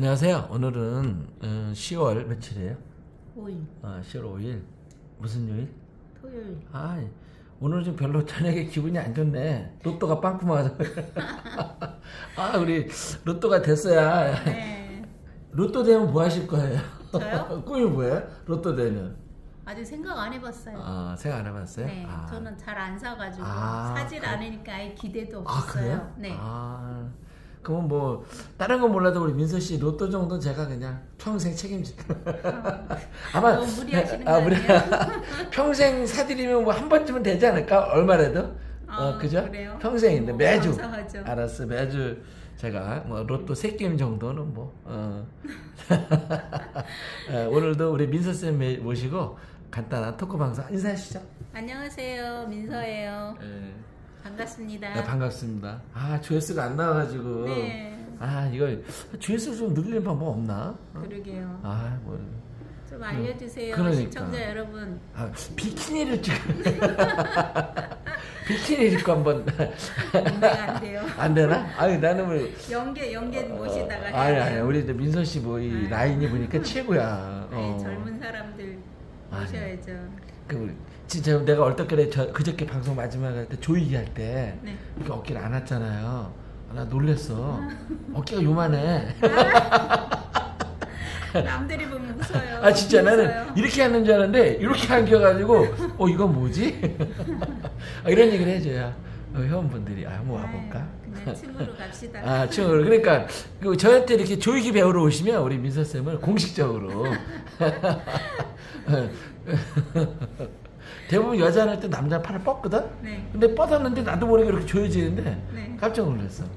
안녕하세요. 오늘은 어, 10월 며칠이에요? 5일 아, 10월 5일. 무슨 요일? 토요일 아, 오늘 좀 별로 저녁에 기분이 안 좋네. 로또가 빵꾸 맞아. 아, 우리 로또가 됐어야. 네 로또 되면 뭐 하실 거예요? 저요? 꿈이 뭐예요? 로또 되면. 아직 생각 안 해봤어요 아, 생각 안 해봤어요? 네 아. 저는 잘 안 사가지고 아, 사질 그래? 않으니까 아예 기대도 아, 없었어요 그래요? 네 아, 그러면 뭐, 다른 건 몰라도 우리 민서 씨 로또 정도는 제가 그냥 평생 책임질. 아마. 너무 무리하시는 거 아, 무리-? 평생 사드리면 뭐 한 번쯤은 되지 않을까? 얼마라도? 어, 아, 그죠? 그래요? 평생인데, 너무 매주. 감사하죠. 알았어, 매주. 제가 뭐 로또 세 게임 정도는 뭐, 어. 어, 오늘도 우리 민서 쌤 모시고 간단한 토크 방송 인사하시죠. 안녕하세요 민서예요 예. 반갑습니다 네, 반갑습니다. 아, 조회수가 안 나와가지고. 네 아, 이거 조회수 좀 늘리는 방법 없나? 어? 그러게요 아, 뭐. 좀 알려주세요 그러니까. 시청자 여러분 아, 비키니를 찍 비키니 입고 한번 안 돼요 안 되나? 아니 나는 뭐 연계 연계 모시다가 해야 아니 아니 우리 민서 씨뭐이 아유. 라인이 보니까 최고야. 아니, 어. 젊은 사람들. 모셔야죠 그 우리 진짜 내가 얼떨결에 저 그저께 방송 마지막에 할 때 조이기 할때 네 이렇게 어깨를 안 왔잖아요. 아, 나 놀랬어. 어깨가 요만해. 남들이 보면 웃어요 아 진짜 나는 웃어요. 이렇게 하는 줄 알았는데 이렇게 안겨가지고 어 이건 뭐지? 아, 이런 얘기를 해줘야 어, 회원분들이 아 한번 와볼까? 그냥 층으로 갑시다. 아, 저 그러니까 그 저한테 이렇게 조이기 배우러 오시면 우리 민서 쌤을 공식적으로 대부분 여자 할때 남자 팔을 뻗거든. 네. 근데 뻗었는데 나도 모르게 이렇게 조여지는데 네. 깜짝 놀랐어.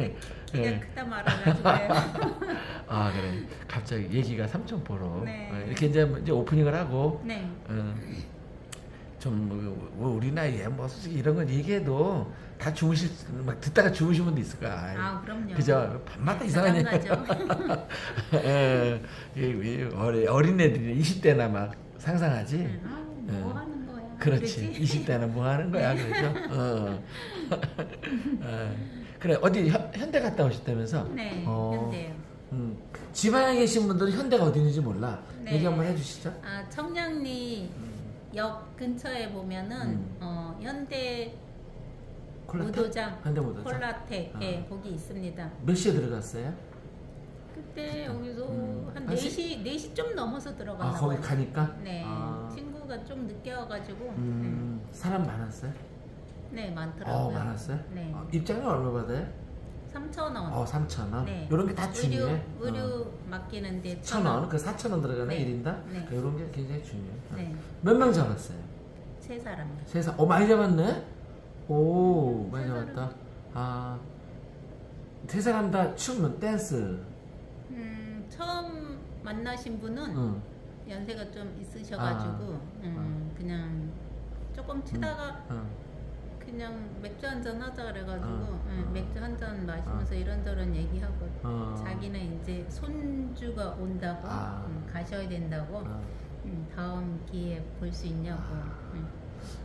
네. 크다 말아가지고요. 아 그래. 갑자기 얘기가 삼천포로 네. 어, 이렇게 이제, 이제 오프닝을 하고 네. 어, 좀 뭐, 뭐 우리 나이에 뭐 솔직히 이런 건 얘기해도 다 주무실 막 듣다가 주무신 분도 있을 거야. 아 그럼요. 그죠? 밤마다 이상한 얘기. 예, 이- 이 어리, 어린 애들이 20대나 막 상상하지? 뭐 예. 하는 거야? 그렇지. 그러지? 20대는 뭐 하는 거야, 그죠? 어. 어. 그래, 어디 현, 현대 갔다 오셨다면서? 네. 어, 현대요. 음, 지방에 계신 분들은 현대가 어디 있는지 몰라. 네. 얘기 한번 해주시죠. 아 청량리 역 근처에 보면은 음. 어, 현대 콜라텍? 무도장, 현대 무도장. 콜라텍, 아. 예, 거기 있습니다. 몇 시에 들어갔어요? 그때 여기서 음. 한한 4시, 4시 좀 넘어서 들어갔나 아, 거기 봐요. 가니까? 네. 아, 친구가 좀 늦게 와가지고 음, 사람 많았어요? 네, 네 많더라고요. 어, 많았어요? 네. 어, 입장료 얼마 받아요? 3,000원. 어, 3,000원? 네. 이런 게다 의류, 중요해. 의류 어. 맡기는데 1,000원? 그 4,000원 들어가네, 네. 1인당? 네. 이런 게 굉장히 중요해. 어. 네. 몇 명 잡았어요? 세 사람. 세상, 어, 많이 잡았네? 오, 많이 세 잡았다. 아, 세 사람 다 춤은 댄스. 음, 처음 만나신 분은 응. 연세가 좀 있으셔가지고 아. 음, 그냥 조금 치다가 응. 그냥 맥주 한잔 하자 그래가지고 아. 음, 아. 맥주 한 잔 마시면서 이런저런 얘기하고 어. 자기는 이제 손주가 온다고 아. 음, 가셔야 된다고 어. 음, 다음 기회에 볼 수 있냐고 음.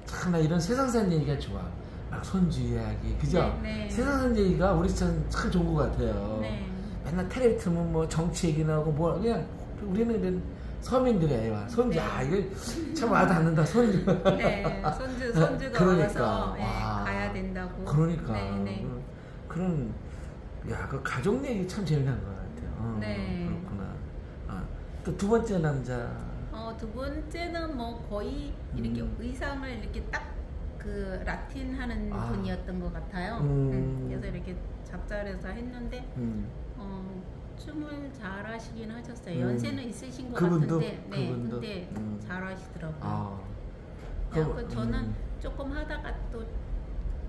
참, 나 이런 세상산 얘기가 좋아. 막 손주 이야기. 그죠? 네, 네. 세상산 얘기가 우리 참, 참 좋은 것 같아요. 네. 맨날 텔레비 틀면 뭐 정치 얘기 나오고 뭐 그냥 우리는 이런 서민들이에요. 손주 네. 아 이거 참 와닿는다 손주. 네, 손주 손주가 그러니까. 와서 예, 와. 가야 된다고. 그러니까 네, 네. 그런 야 그 가족 얘기 참 재미난 것 같아요. 어, 네. 그렇구나. 아, 또 두 번째 남자. 어, 두 번째는 뭐 거의 이렇게 음. 의상을 이렇게 딱 그 라틴 하는 아. 분이었던 것 같아요. 음. 음, 그래서 이렇게 잡자해서 했는데 음. 어, 춤을 잘 하시긴 하셨어요. 음. 연세는 있으신 것 그분도? 같은데, 네, 그분도? 근데 음. 잘 하시더라고요. 아. 그래서 그럼, 저는 음. 조금 하다가 또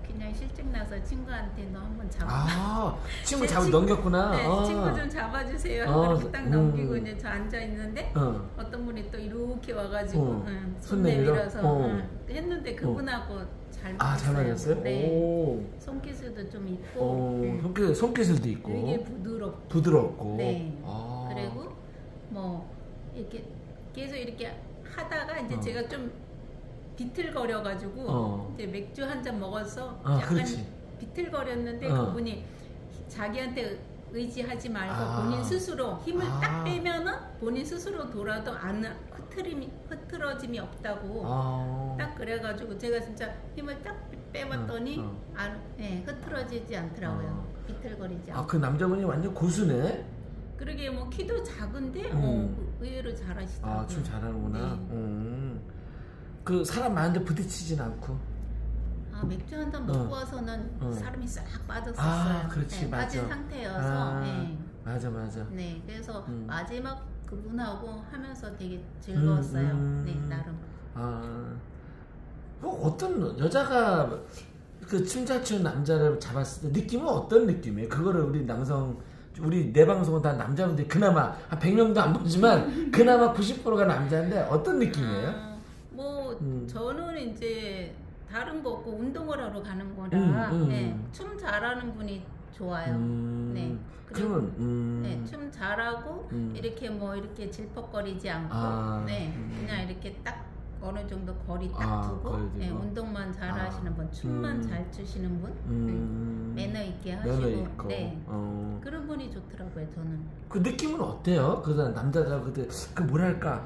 그냥 실증 나서 친구한테 너 한번 잡아. 아 친구 제 잡아 친구- 넘겼구나. 네, 아. 친구 좀 잡아주세요. 어, 하고 이렇게 딱 음. 넘기고 이제 저 앉아 있는데 어. 어떤 분이 또 이렇게 와가지고 어. 응, 손손 내밀어? 내밀어서 어. 응, 했는데 그분하고 잘 맞았어요. 아 잘 맞았어요? 네. 오. 손기술도 좀 있고 어, 응. 손기술, 손기술도 있고 되게 부드럽고 부드럽고 네. 아. 그리고 뭐 이렇게 계속 이렇게 하다가 이제 어. 제가 좀 비틀거려가지고 어. 이제 맥주 한 잔 먹어서 아, 약간 그렇지. 비틀거렸는데 어. 그분이 자기한테 의지하지 말고 아. 본인 스스로 힘을 아. 딱 빼면은 본인 스스로 돌아도 안 흐트림이 흐트러짐이 없다고 아. 딱 그래가지고 제가 진짜 힘을 딱 빼봤더니 어, 어. 안, 예, 흐트러지지 않더라고요. 어. 비틀거리지 않고. 아, 그 남자분이 완전 고수네. 그러게 뭐 키도 작은데 음. 어, 의외로 잘하시더라고요. 아, 춤 잘하는구나. 네. 음. 그 사람 많은데 부딪히진 않고. 아 맥주 한 잔 먹고 어. 와서는 어. 사람이 싹 빠졌었어요. 아, 그렇지, 네, 빠진 맞아. 상태여서. 아, 네. 맞아, 맞아. 네, 그래서 음. 마지막 그분하고 하면서 되게 즐거웠어요. 음, 음. 네, 나름. 아, 그 어떤 여자가 그 추는 남자를 잡았을 때 느낌은 어떤 느낌이에요? 그거를 우리 남성 우리 내 방송은 다 남자분들이 그나마 한 100명도 안 보지만 그나마 90%가 남자인데 어떤 느낌이에요? 아, 뭐 음. 저는 이제 다른 거 없고 운동을 하러 가는 거라 음, 음. 네, 춤 잘하는 분이 좋아요. 음, 네. 그리고 그러면 음, 네, 춤 잘하고 음. 이렇게 뭐 이렇게 질퍽거리지 않고 아, 네, 음. 그냥 이렇게 딱 어느 정도 거리 딱 아, 두고 거리 두고. 네, 운동만 잘 아, 하시는 분, 춤만 음. 잘 추시는 분, 음, 네, 매너 있게 하시고 매너 있고 네, 어. 그런 분이 좋더라고요 저는. 그 느낌은 어때요? 그 남자들 그때 그 뭐랄까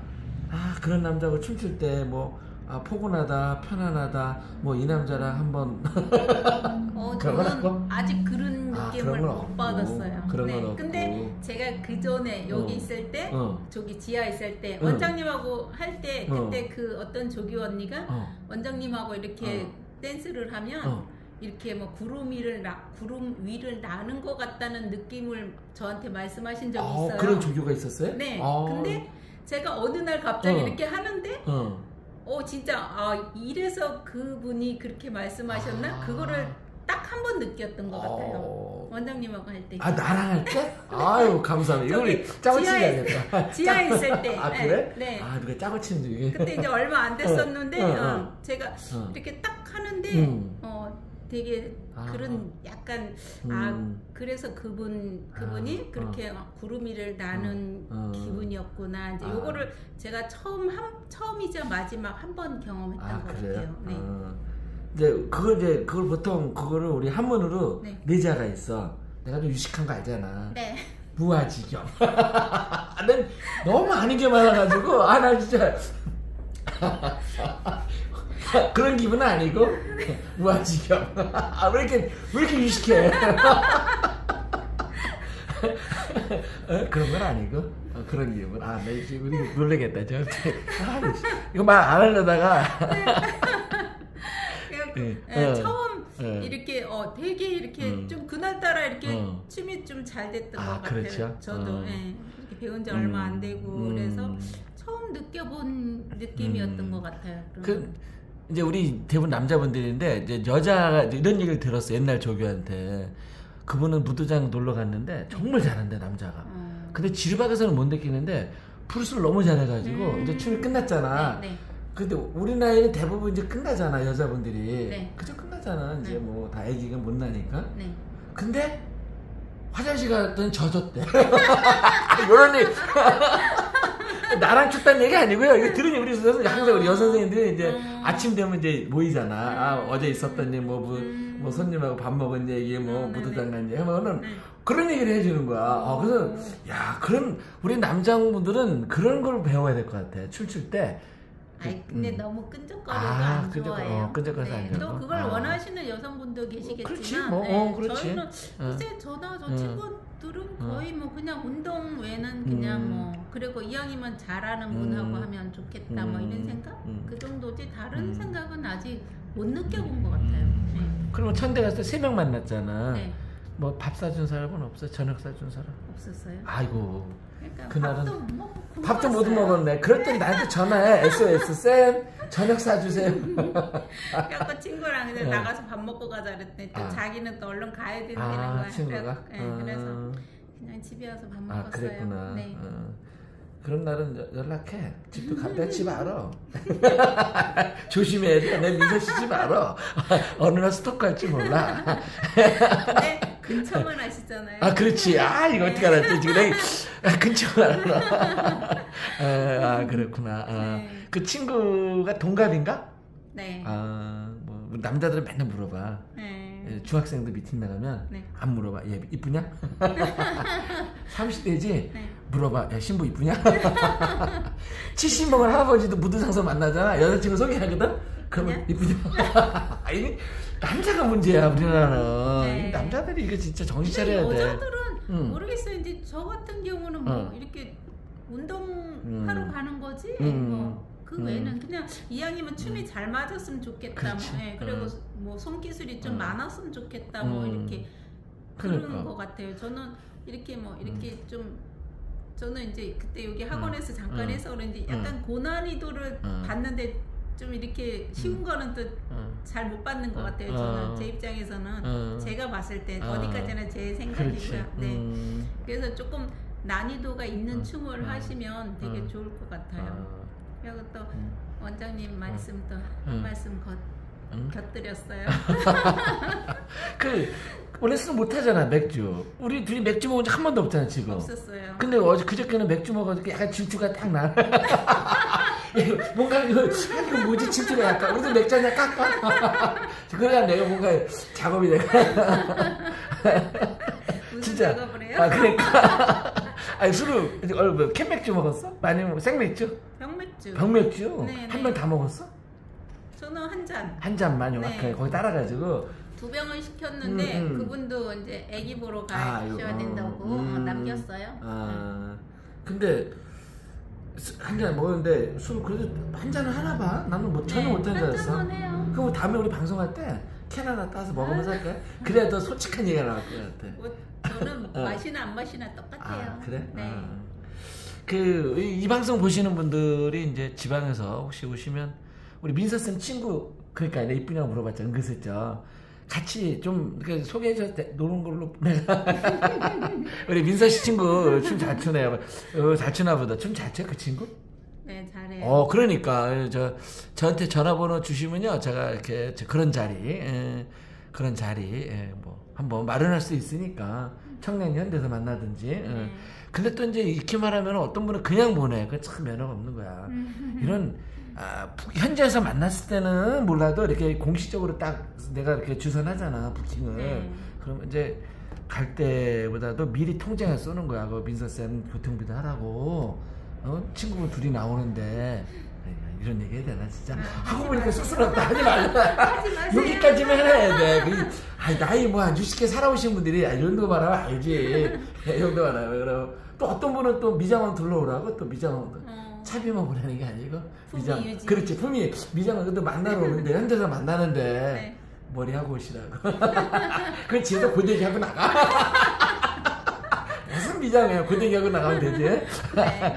아 그런 남자하고 춤출 때뭐 아, 포근하다 편안하다 뭐 이 남자랑 한번 어, 저는? 아직 그런 아, 느낌을 그런 건못 없고. 받았어요. 그런 네. 건. 근데 제가 그 전에 여기 어. 있을 때, 어, 저기 지하 있을 때 응. 원장님하고 할때 어. 그때 그 어떤 조교 언니가 어, 원장님하고 이렇게 댄스를 하면 어. 이렇게 뭐 구름 위를 나, 구름 위를 나는 것 같다는 느낌을 저한테 말씀하신 적이 어, 있어요. 그런 조교가 있었어요? 네. 어. 근데 제가 어느 날 갑자기 어. 이렇게 하는데 어. 어 진짜 아 이래서 그분이 그렇게 말씀하셨나 아. 그거를 딱 한 번 느꼈던 것 같아요. 어. 원장님하고 할 때. 아 나랑 할 때? 아유 감사합니다. 우리 짜고 치기 지하에- 하겠다. 지하에 있을 때. 아 네, 그래? 네. 아 누가 짜고 치는 중에. 그때 이제 얼마 안 됐었는데 어, 어, 어. 어, 제가 어. 이렇게 딱 하는데 음. 어 되게 아. 그런 약간 음. 아 그래서 그분 그분이 아, 그렇게 구름 위를 나는 어. 기분이었구나 이제 아. 요거를 제가 처음 한 처음이자 마지막 한 번 경험했던 아 것? 같아요. 네. 어. 이제 그걸 이제 그걸 보통 그거를 우리 한문으로 네. 내자가 있어. 내가 좀 유식한 거 알잖아. 네. 무아지경. 난 너무 아는 게 많아가지고 아 나 진짜 그런 기분은 아니고 무아지경. 아 왜 이렇게 왜 이렇게 유식해? 어, 그런 건 아니고 어, 그런 기분. 아나 지금 우리 놀래겠다 저. 아, 이거 말 안 하려다가 그래갖고, 네. 예, 어. 처음 네. 이렇게 어 되게 이렇게 음. 좀 그날따라 이렇게 어. 춤이 좀 잘 됐던 아, 것 같아요. 그렇죠? 저도 어. 예, 이렇게 배운 지 얼마 안 되고 음. 그래서 처음 느껴본 느낌이었던 음. 것 같아요. 그 이제 우리 대부분 남자분들인데 이제 여자가 이제 이런 얘기를 들었어 요 옛날 조교한테 그분은 무도장 놀러 갔는데 정말 잘한대 남자가 어. 근데 지르박에서는 못 느끼는데 프루스를 너무 잘해가지고 음. 이제 춤이 끝났잖아 네, 네. 근데 우리 나이는 대부분 이제 끝나잖아 여자분들이 네. 그저 끝나잖아 이제 네. 뭐다 애기가 못 나니까 네. 근데 화장실 갔더니 젖었대 요런 얘기 나랑 춥다는 얘기 아니고요 이거 들으니 우리 선생님 항상 우리 여선생님들이 이제 음. 아침 되면 이제 모이잖아 아 어제 있었던 얘기 뭐, 뭐, 음. 뭐 손님하고 밥 먹은 얘기 뭐 음, 무도장 간 얘기 하면은 네. 그런 얘기를 해주는 거야 어, 그래서 야 그런 우리 남자분들은 그런 걸 배워야 될 것 같아 춤출 때 아이 근데 음. 너무 끈적거려도 아, 안 끈적- 좋아해요. 어, 끈적거려서 안또 좋아하고? 그걸 아. 원하시는 여성분도 계시겠지만, 그렇지, 뭐, 네, 어, 그렇지. 저희는 어. 글쎄 저나 저 어. 친구 들은 어. 거의 뭐 그냥 운동 외에는 그냥 음. 뭐 그리고 이왕이면 잘하는 분하고 음. 하면 좋겠다 뭐 이런 음. 생각 음. 그 정도지 다른 음. 생각은 아직 못 느껴본 것 같아요. 그러면 천대 갔을 때 세 명 만났잖아 네, 네. 뭐 밥 사준 사람은 없어? 저녁 사준 사람? 없었어요. 아이고 그러니까 그날은 밥도 못 밥도. 먹었네 그랬더니 나한테 전화해 SOS 쌤 저녁 사주세요 그래갖고 친구랑 이제 네. 나가서 밥 먹고 가자 그랬더니 또 아. 자기는 또 얼른 가야 되는 아 거야. 친구가? 그래서, 네, 어. 그래서 그냥 집에 와서 밥아 먹었어요. 그랬구나 네. 어. 그런 날은 여- 연락해 집도 가, 내집 알아 조심해야 돼 내 민서 씨집 알아 어느 날 스토커 할지 몰라 근데 근처만 하시잖아요. 아 그렇지 아 이거 어떻게 알았지 지금 내가 아, 근처만 알아 아, 아 그렇구나 아, 네. 그 친구가 동갑인가? 네. 아, 뭐 남자들은 맨날 물어봐. 네. 네. 중학생들 미팅 나가면 네. 안 물어봐. 얘 이쁘냐? 30대지 네. 물어봐. 야 신부 이쁘냐? 70 먹은 할아버지도 무드상서 만나잖아. 여자친구 소개하거든. 그러면? 이쁘냐? 아니 남자가 문제야 우리나라는. 네. 이 남자들이 이거 진짜 정신 차려야 돼. 여자들은 응. 모르겠어요. 이제 저 같은 경우는 뭐 어. 이렇게 운동하러 음. 가는 거지. 음. 뭐. 그 음. 외에는 그냥 이왕이면 춤이 잘 맞았으면 좋겠다. 그렇지. 뭐, 예, 그리고 음. 뭐 손기술이 좀 음. 많았으면 좋겠다. 뭐 음. 이렇게 그런 그러니까. 것 같아요. 저는 이렇게 뭐 이렇게 좀 저는 이제 그때 여기 학원에서 잠깐 음. 해서 그런지 약간 고난이도를 음. 봤는데 좀 이렇게 쉬운 거는 또 잘못 응. 받는 것 어, 같아요. 어. 저는 제 입장에서는 어. 제가 봤을 때 어. 어디까지나 제. 생각이고요. 네. 음. 그래서 조금 난이도가 있는 음. 춤을 음. 하시면 되게 음. 좋을 것 같아요. 아, 그리고 또 음. 원장님 말씀 또한 음. 말씀 겉, 응? 곁들였어요. 그 원래 술 못하잖아 맥주. 우리 둘이 맥주 먹은 적 한 번도 없잖아 지금. 없었어요. 근데 어제 그저께는 맥주 먹어가지고 약간 질투가 딱 나. 뭔가 이거 이거 뭐지 질투가 약간 우리도 맥주 한잔 깎아. 그래야 내가 뭔가 작업이 내가 진짜. 작업을 해요? 아 그러니까 아니 술을 어, 뭐, 캔맥주 먹었어? 아니면 생맥주? 병맥주. 병맥주? 네, 한 네. 병다 먹었어? 저는 한 잔. 한 잔만 네. 요만큼 거기 따라가지고 두 병을 시켰는데 음, 음. 그분도 이제 아기 보러 아, 가셔야 이거, 된다고 음. 어, 남겼어요. 아 근데 한 잔 먹었는데 술 그래도 한 잔은 하나 봐. 나는 뭐 전혀 네, 못한 줄한 알았어. 그럼 다음에 우리 방송할 때 캔 하나 따서 먹으면서 할까? 그래야 더 솔직한 얘기가 나올 것 같아. 뭐 저는 어. 마시나 안 마시나 똑같아요. 아 그래? 네. 아. 그이 이 방송 보시는 분들이 이제 지방에서 혹시 오시면 우리 민서 쌤 친구 그러니까 내 이쁘냐고 물어봤죠. 은근슬쩍. 같이 좀 이렇게 소개해줘 노는 걸로 내가. 우리 민서 씨 친구 춤 잘 추네요. 어, 잘 추나 보다. 춤 잘 춰? 그 친구? 네, 잘해요. 어 그러니까. 저 저한테 전화번호 주시면요. 제가 이렇게 저 그런 자리 예, 그런 자리 예, 뭐 한번 마련할 수 있으니까. 청년 현대에서 만나든지 예. 네. 근데 또 이제 이렇게 말하면 어떤 분은 그냥 보내. 그참 매너가 없는 거야. 이런 아, 부- 현지에서 만났을 때는 몰라도 이렇게 공식적으로 딱 내가 이렇게 주선하잖아 부킹을. 네. 그러면 이제 갈 때보다도 미리 통장에 쏘는 거야. 그 민서 쌤 교통비도 하라고. 어? 친구분 둘이 나오는데. 아 이, 이런 얘기 해야 되나 진짜? 아, 하고 보니까. 쑥스럽다. 하지 말라. 여기까지만 해야 돼. 그, 아이, 나이 뭐 한 60개 살아오신 분들이 아, 이 정도 말하면 알지. 이 정도 말하면. 그럼 또 어떤 분은 또 미장원 둘러오라고 또 미장원 어, 차비만 보내는 게 아니고 미장 유지. 그렇지 품위. 미장원 근데 만나러 오는데 현대에서 만나는데 네. 머리 하고 오시라고. 그 집에서 고데기 하고 나가. 무슨 미장이에요? 고데기 하고 나가면 되지. 네.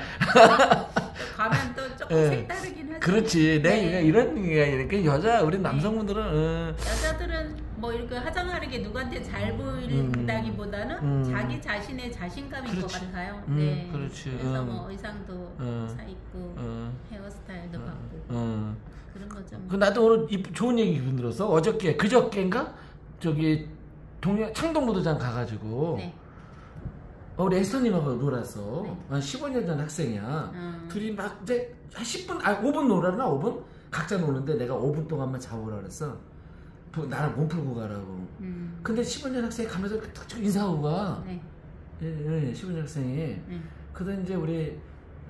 조금 예. 색다르긴 하죠. 그렇지 내 네. 이런 얘기가 이렇게 여자 우리 남성분들은 어, 여자들은 뭐 이렇게 화장하게 누구한테 잘 보인다기보다는 음. 자기 자신의 자신감인 것 그렇지. 같아요. 음, 네. 그렇지. 그래서 음. 뭐 의상도 음. 사 입고 어, 헤어스타일도 바꾸고 어. 그런 거죠. 뭐. 그 나도 오늘 이- 좋은 얘기 들었어 어저께 그저께인가 저기 동네 창동 무도장 가가지고 네. 어, 우리 에스터님하고 놀았어. 네. 한 15년 전 학생이야. 음. 둘이 막 이제 한 10분, 아 5분 놀았나 5분? 각자 노는데 내가 5분 동안만 자보라 그랬어. 부- 나랑 몸 풀고 가라고. 음. 근데 15년 학생이 가면서 딱 인사하고 가. 네. 예, 예, 15년 학생이. 네. 그러다 이제 우리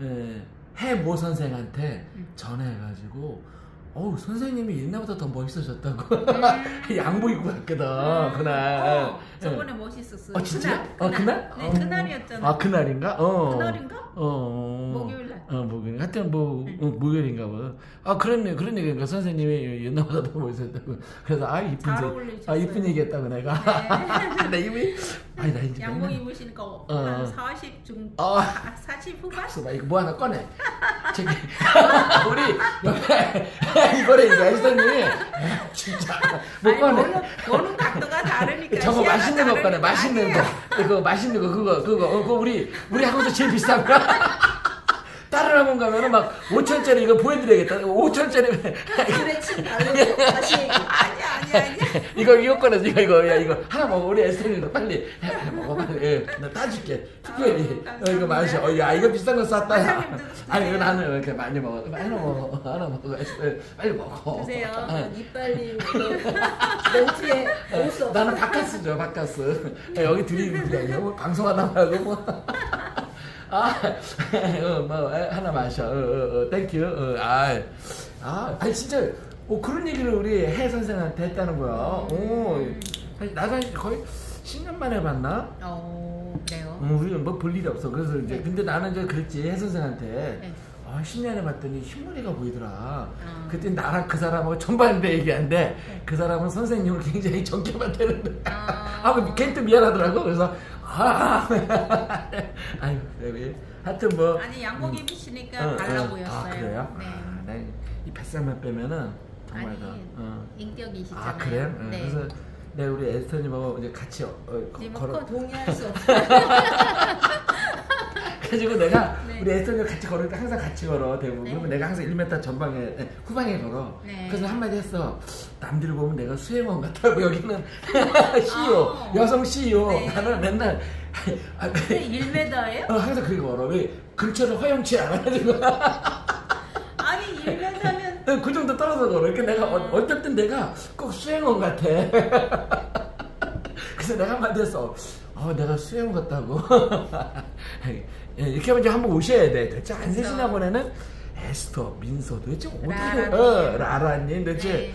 예, 해모 선생한테 음. 전화해가지고 어우 선생님이 옛날보다 더 멋있어졌다고 음. 양복 입고 갔거든 그날 어, 예. 저번에 멋있었어요. 어 진짜? 그날, 어 그날? 네, 어. 그날이었잖아. 아 그날인가? 어. 그날인가? 어. 목요일 날. 어 목요일. 하여튼 뭐 네. 어, 목요일인가 봐. 아 그런 그런 얘기니까 선생님이 옛날보다 더 멋있었다고. 그래서 아 이쁜. 아 이쁜 얘기했다고 내가. 네. 나 이미 아니 나 이제 양복 맨날- 입으시니까 어. 한40 중, 어. 아, 40 후반? 박수 봐 이거 뭐 하나 꺼내. 저기 우리 옆에 이거래 이거 에스터님이 진짜 못 아니, 꺼내. 보는, 보는 각도가 다르니까. 저거 맛있는 거 꺼내. 맛있는 거. 그거 맛있는 거 그거 그거 어, 그거 우리 우리 하고서 제일 비싼 거 학원 가면은 막 5천짜리 이거 보여드려야겠다. 5천짜리. 그래 침 바르고 다시 얘기. 아니야 아니야 아니야. 이거 이거 꺼내서 이거 이거 야 이거. 하나 먹어. 우리 에스테리도 빨리. 야, 먹어 빨리. 예, 나 따줄게. 특별히. 아유, 어, 이거 마셔. 어, 야 이거 비싼 거 쌌다. 야. 아니 이거 나는 이렇게 많이 먹어. 하나 먹어. 하나 먹어. 에스테 빨리 먹어. 드세요. 어. 이빨리 멘트에 올수 없어. 나는 바카스죠 바카스. 야, 여기 뭐 방송하다 말고 뭐 아, 어, 뭐, 에, 하나 마셔. 어, 어, 어, 땡큐. 어, 아, 아, 아니, 진짜, 뭐 그런 얘기를 우리 해 선생한테 했다는 거야. 오, 아니, 나도 한 거의 10년 만에 봤나? 어 그래요. 어, 우리 뭐볼 일이 없어. 그래서 이제, 네. 근데 나는 이제 그랬지, 해 선생한테. 네. 아, 10년에 봤더니 흰머리가 보이더라. 어. 그때 나랑 그 사람하고 전반대 얘기하는데, 그 사람은 선생님을 굉장히 존경만 되는데. 아. 아, 뭐, 걔또 미안하더라고. 그래서, 아, 아유, 네, 하여튼 뭐. 아니 양복 음. 입으시니까 어, 달라 어. 보였어요. 아, 그래요? 네. 아, 난이 뱃살만 빼면은 정말 아니 더. 어. 인격이시잖아요. 아, 그래? 어, 네. 그래서 네, 우리 에스터님하고 이제 같이 어, 이제 뭐 걸어. 컷. 동의할 수 없어. 그래가지고 내가 네. 우리 에스터님 같이 걸을 때 항상 같이 걸어 대부분. 네. 그러면 내가 항상 1m 전방에 네, 후방에 걸어. 네. 그래서 한마디 했어. 남들 을 보면 내가 수행원 같다고 여기는 CEO, 아. 여성 CEO. 네. 나는 맨날 아, 근데 1m예요? 어, 항상 그렇게 걸어. 왜 근처를 허용치 않아가지고. 아니 1m면 그 정도 떨어져 걸어. 그러니까 내가 어, 어떨 땐 내가 꼭 수행원 같아. 그래서 내가 한마디 했어. 어, 내가 수행원 같다고. 예, 이렇게 하면 이제 한번 오셔야 돼. 도대체 안세신학원에는 에스터, 민서 도대체 어디를, 라라님. 어, 라라님 도대체 네.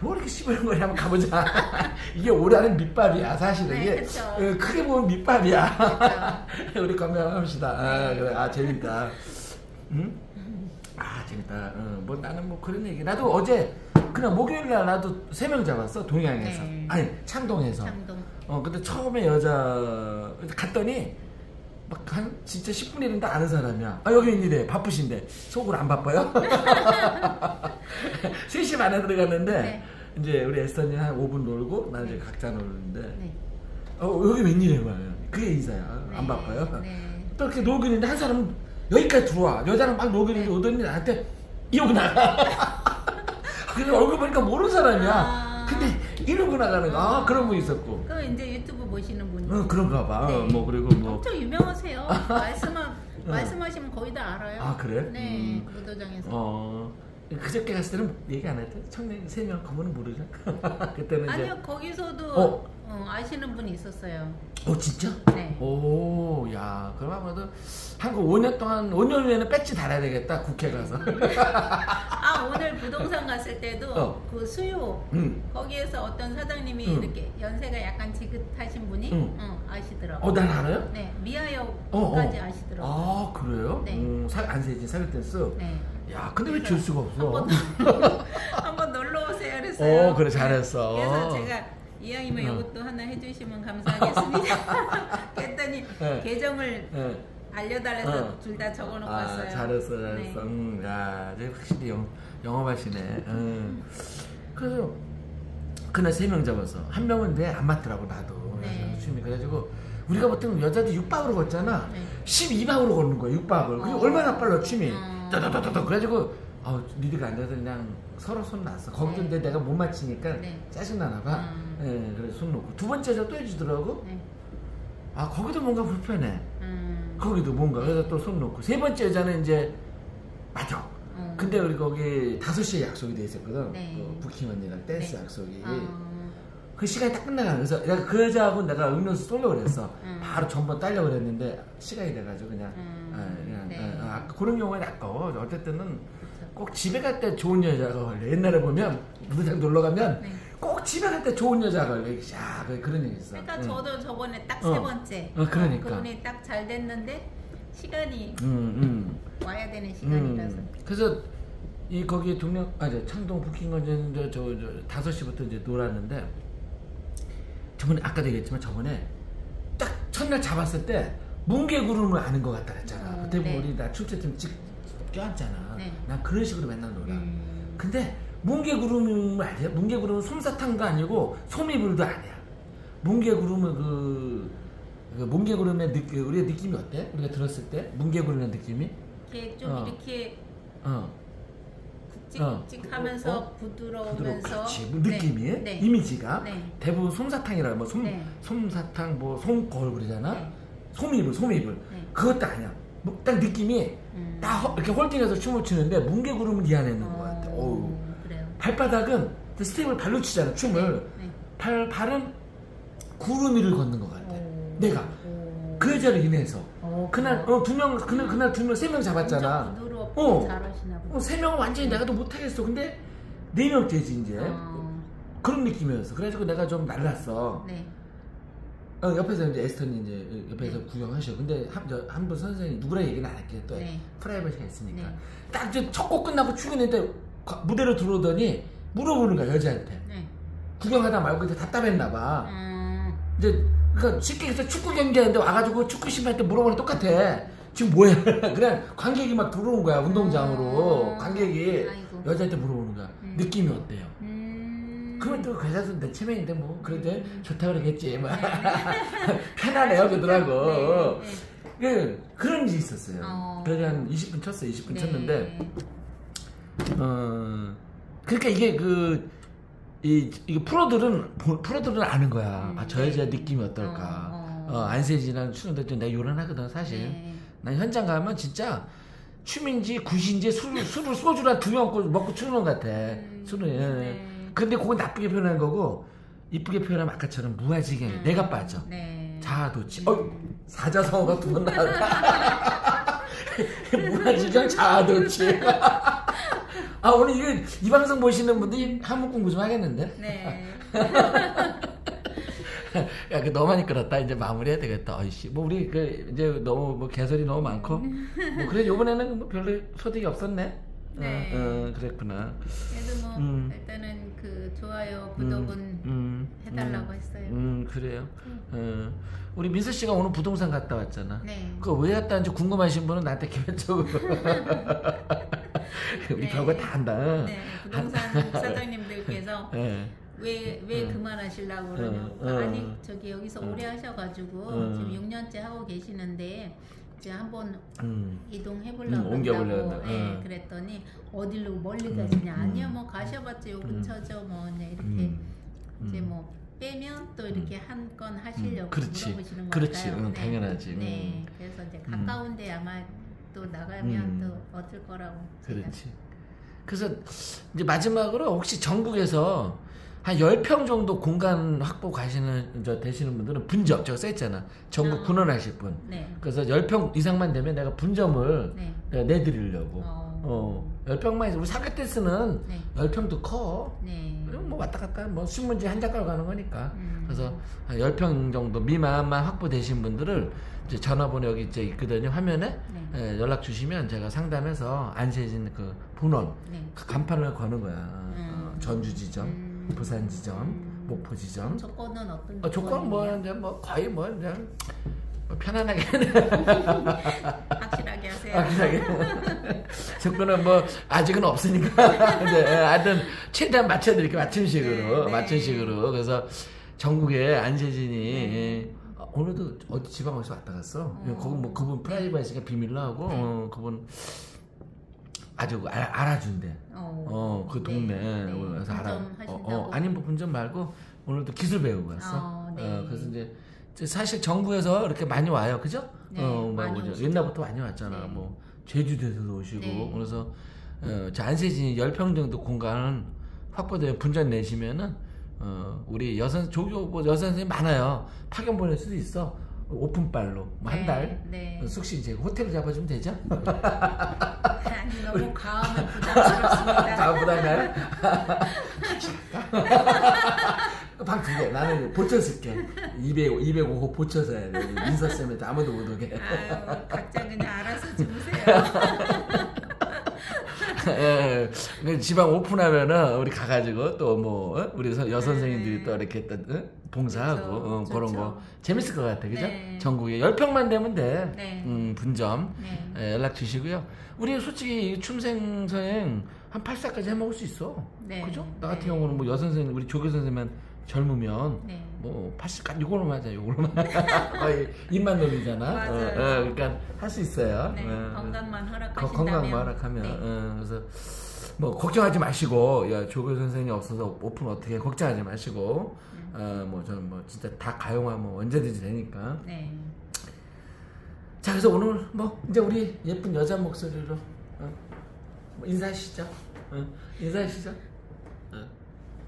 뭐 이렇게 씹은 거냐 한번 가보자. 이게 오라는 밑밥이야, 사실은. 네, 이게 그쵸. 어, 크게 보면 밑밥이야. 우리 건강합시다. 아, 그래. 아, 재밌다. 응? 아, 재밌다. 어, 뭐 나는 뭐 그런 얘기. 나도 어제 그냥 목요일 날 나도 세 명 잡았어. 동양에서. 네. 아니, 창동에서. 장동. 어, 근데 처음에 여자 갔더니 막 한 진짜 10분 있는데 아는 사람이야. 아, 여기 웬일이래. 바쁘신데. 속으로 안 바빠요? 3시 반에 들어갔는데 네. 이제 우리 에스터님 한 5분 놀고 나 이제 각자 놀는데 네. 어, 여기 웬일이에요? 그게 인사야. 안 네. 바빠요? 네. 또 이렇게 놀고 있는데 한 사람은 여기까지 들어와. 여자랑 막 놀고 있는데 오더니 나한테 이러고 나가. 그래서 얼굴 보니까 모르는 사람이야. 아. 근데 이러고 나가는 거. 아, 그런 분 있었고. 그럼 이제 유튜브 보시는 분이 어, 그런가 봐. 네. 어, 뭐, 그리고 뭐. 엄청 유명하세요. 말씀하, 말씀하시면 거의 다 알아요. 아, 그래? 네, 음. 무도장에서. 어. 그저께 갔을 때는 얘기 안 했대. 청년 세명 그분은 모르죠. 그때는 이제. 아니요, 거기서도 어. 어, 아시는 분이 있었어요. 어, 진짜? 네. 오, 야, 그럼 아마도 한국 5년 동안, 5년 후에는 배지 달아야 되겠다, 국회 가서. 아, 오늘 부동산 갔을 때도 어. 그 수요 응. 거기에서 어떤 사장님이 응. 이렇게 연세가 약간 지긋하신 분이 응. 응, 아시더라고. 어, 난 알아요? 네, 어, 미아역까지 어. 아시더라고. 아, 그래요? 네. 음, 사, 안세진 사교 댄스? 네. 야, 근데 왜 줄 수가 없어? 한번 놀러 오세요 그랬어요. 어, 그래, 잘했어. 그래서 제가 이왕이면 어. 이것도 하나 해주시면 감사하겠습니다. 그랬더니 네. 계정을 예. 알려달래서 어. 둘다 적어놓고 아, 왔어요. 잘했어, 잘했어. 네. 음, 야, 이제 확실히 영, 영업하시네. 음. 그래서, 그날 세 명 잡았어. 한 명은 내 안 맞더라고, 나도. 네. 춤이. 그래가지고, 우리가 보통 여자들 6박으로 걷잖아. 네. 12박으로 걷는 거야, 6박을. 그게 어. 얼마나 빨라, 춤이. 어. 따다다다다. 그래가지고, 어, 리드가 안 돼서 그냥 서로 손 놨어. 거기도 네. 내가 못 맞히니까 네. 짜증나나 봐. 음. 예, 그래서 손 놓고. 두 번째 저또 해주더라고. 네. 아, 거기도 뭔가 불편해. 음. 거기도 뭔가 그래서 또 손 놓고 세 번째 여자는 이제 맞아 어. 근데 우리 거기 5시에 약속이 돼 있었거든 네. 그 부킹 언니랑 댄스 네. 약속이 어. 그 시간이 딱 끝나가 그래서 내가 그 여자하고 내가 음료수 쏠려고 그랬어 음. 바로 전번 딸려고 그랬는데 시간이 돼가지고 그냥, 음. 아, 그냥 네. 아, 아, 그런 경우에는 아까워 어쨌든은 그쵸. 꼭 집에 갈 때 좋은 여자가 걸려 옛날에 보면 무대장 놀러 가면 네. 꼭 집에 갈 때 좋은 여자가 걸려 야 그- 그런 얘기 있어 그러니까 응. 저도 저번에 딱 어. 세 번째 어, 그러니까. 그분이 딱 잘 됐는데 시간이 음, 음. 와야 되는 시간이라서 음, 그래서 이 거기 동력 아저 창동 부킹 건전 저저 다섯 시부터 이제 놀았는데 저번에 아까도 얘기했지만 저번에 딱 첫날 잡았을 때 뭉게구름을 아는 것 같다 그랬잖아. 어, 그때 네. 우리 나 출제팀 찍 껴안잖아. 네. 난 그런 식으로 맨날 놀아. 음. 근데 뭉게구름을 알아요? 뭉게구름은 솜사탕도 아니고 소미불도 아니야. 뭉게구름은 그, 그 뭉게구름의 느, 우리의 느낌이 어때? 우리가 들었을 때 뭉게구름의 느낌이 이렇게 좀 어. 이렇게 어. 굵직굵직하면서 어, 부드러워. 부드러우면서 그렇지. 뭐 느낌이 네, 네. 이미지가 네. 대부분 솜사탕이라 뭐 솜, 네. 솜사탕 뭐 솜걸 그러잖아. 네. 솜이불 솜이불. 네. 그것도 아니야. 뭐 딱 느낌이 음. 딱 허- 이렇게 홀딩해서 춤을 추는데 뭉게구름을 이안해는 것 같아. 어, 어우. 그래요. 발바닥은 스텝을 발로 치잖아 춤을. 네. 발 발은 구름 위를 걷는 것 같아. 오. 내가. 오. 그 여자로 인해서. 어, 그날? 어 두명 그날 그날 두 명 세 명 잡았잖아. 어. 잘하시나 보다. 어, 세 명은 완전히 내가도 못하겠어. 근데 네명 되지 이제. 어, 그런 느낌이었어. 그래가지고 내가 좀 날랐어. 네. 어, 옆에서 이제 에스턴이 이제 옆에서 구경하셔. 근데 한 분 선생님 누구라 얘기는 안 할게. 또 네. 프라이버시가 있으니까. 네. 딱 이제 첫 곡 끝나고 출근했는데 과- 무대로 들어오더니 물어보는 거야 여자한테. 네. 구경하다 말고 이제 답답했나 봐. 음, 이제 그러니까 쉽게 해서 축구 경기하는데 와가지고 축구 심판한테 물어보는 게 똑같아. 지금 뭐야? 그냥 관객이 막 들어온 거야 운동장으로 음. 관객이 아이고. 여자한테 물어보는 거야. 음. 느낌이 어때요? 음. 그러면 또 그자도 내 체면인데 뭐 그래도 음. 좋다 그러겠지. 막 편하네요 그러더라고. 네, 예, 그런 일이 있었어요. 어. 그래서 한 20분 쳤어, 20분 네. 쳤는데, 어, 그러니까 이게 그, 이, 이게 프로들은, 보- 프로들은 아는 거야. 음, 아, 저 네. 여자 느낌이 어떨까. 어, 어, 어. 안세진이랑 추는데 좀 내가 요란하거든, 사실. 네. 난 현장 가면 진짜 춤인지 굿인지 술, 술을 소주랑 두명 먹고 추는 것 같아. 음, 술을. 네. 근데 그건 나쁘게 표현한 거고, 이쁘게 표현하면 아까처럼 무아지경이 음, 내가 빠져. 네. 자아도취. 어, 사자성어가 두번 나왔다. 무아지경 자아도취. 아, 오늘 이거, 이 방송 보시는 분들이 한국 공부 좀 하겠는데? 네. 야, 그 너무 많이 끌었다. 이제 마무리해야 되겠다. 어이씨. 뭐, 우리, 그, 이제 너무, 뭐, 개설이 너무 많고. 뭐, 그래, 요번에는 뭐 별로 소득이 없었네? 네. 어, 어, 그랬구나. 그래도 뭐 음. 일단은 그 좋아요, 음, 구독은 음, 해달라고 음, 했어요. 음, 그래요. 어, 우리 민서 씨가 오늘 부동산 갔다 왔잖아. 네. 그거 왜 갔다 왔는지 궁금하신 분은 나한테 기본적으로. 우리 네. 별거 다 한다. 네, 부동산 사장님들께서 예. 왜왜 음. 그만하시려고 그러냐고 음, 음. 아니 저기 여기서 오래 하셔가지고 음. 지금 6년째 하고 계시는데 이제 한번 음. 이동해 음, 보려고 옮겨보려고 한다고 한다. 예, 음. 그랬더니 어디로 멀리 음, 가시냐 음. 아니요 뭐 가셔봤자 요 근처죠 뭐 이제 이렇게 음. 이제 음. 뭐 빼면 또 이렇게 한 건 하시려고 음. 물어보시는 것 그렇지. 응, 당연하지. 네, 음. 그래서 이제 음. 가까운데 아마 또 나가면 음. 또 얻을 거라고. 그렇지. 그래서 이제 마지막으로 혹시 전국에서 한 10평 정도 공간 확보 가시는, 저, 되시는 분들은 분점, 제가 써있잖아. 전국 아. 분원하실 분. 네. 그래서 10평 이상만 되면 내가 분점을 네. 내가 내드리려고. 어. 어, 10평만 해서 우리 사계테스는 네. 10평도 커. 네. 그럼 뭐 왔다 갔다 뭐 신문지 한 작가로 가는 거니까. 음. 그래서 한 10평 정도 미만만 확보되신 분들을 이제 전화번호 여기 이제 있거든요. 화면에 네. 예, 연락 주시면 제가 상담해서 안세진 그 분원 네. 그 간판을 거는 거야. 음. 어, 전주 지점, 음. 부산 지점, 음. 목포 지점. 조건은 어떤 어, 조건 뭐? 이제 뭐 거의 뭐 그냥 뭐 편안하게 확실하게 하세요. 확실하게 조건은 뭐 아직은 없으니까 이제 하여튼 최대한 맞춰드릴게 맞춤식으로 네, 네. 맞춤식으로 그래서 전국에 안세진이 네. 예, 어, 오늘도 어디 지방 어디서 왔다 갔어 어. 거기 뭐 그분 프라이버시가 비밀로 하고 네. 어, 그분 아주 알, 알아준대 어, 어그 동네 네. 어, 그래서 알아 어. 어, 아니 뭐 분점 말고 오늘도 기술 배우고 왔어 어, 네. 어, 그래서 이제 사실 전국에서 이렇게 많이 와요 그죠? 네, 어, 막 많이 오죠. 오시죠. 옛날부터 많이 왔잖아 네. 뭐 제주도에서도 오시고 네. 그래서 어, 저 안세진이 10평 정도 공간은 확보되어 분전 내시면은 어, 우리 여선 조교 뭐 여선 선생님 많아요 파견 보낼 수도 있어 오픈빨로 뭐한 네, 달 네. 숙식 이제 호텔을 잡아주면 되죠? 아니 너무 과하면 부담스럽습니다. 아 부담가요? 방 두 개. 나는 보쳐 쓸게. 200, 205호 보쳐서 해야 돼. 민서 쌤한테 아무도 못 오게. 아유, 각자 그냥 알아서 주무세요. 예, 그 지방 오픈하면은 우리 가가지고 또 뭐 우리 서- 여선생님들이 네. 또 이렇게 또 어? 봉사하고 그렇죠. 어, 그런 좋죠. 거 재밌을 것 같아, 그죠? 네. 전국에 10평만 되면 돼. 네. 음, 분점 네. 예, 연락 주시고요. 우리 솔직히 이 춤생 서행 한 8살까지 해 먹을 수 있어. 네. 그죠? 나 같은 네. 경우는 뭐 여선생님, 우리 조교 선생님만 젊으면 네. 뭐 80까지 요걸로만 하자 요걸로만 거의 입만 놀리잖아. 어, 어, 그러니까 할 수 있어요. 네, 어, 건강만 거- 허락하신다면 건강만 허락하면 네. 어, 그래서 뭐 걱정하지 마시고 야 조교 선생님 없어서 오픈 어떻게 해? 걱정하지 마시고 음. 어, 뭐 저는 뭐 진짜 다 가용하면 언제든지 되니까 네. 자 그래서 오늘 뭐 이제 우리 예쁜 여자 목소리로 어, 뭐 인사하시죠 어, 인사하시죠 어.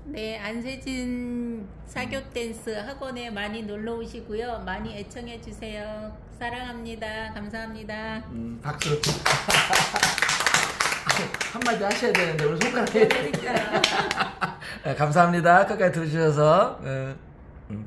네, 안세진 사교 댄스 학원에 많이 놀러 오시고요. 많이 애청해 주세요. 사랑합니다. 감사합니다. 음, 박수 한마디 하셔야 되는데 오늘 손가락에 네, 감사합니다 끝까지 들으셔서 어, 음.